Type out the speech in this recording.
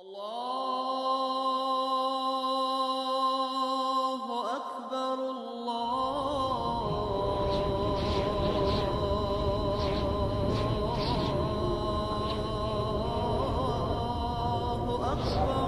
الله أكبر الله أكبر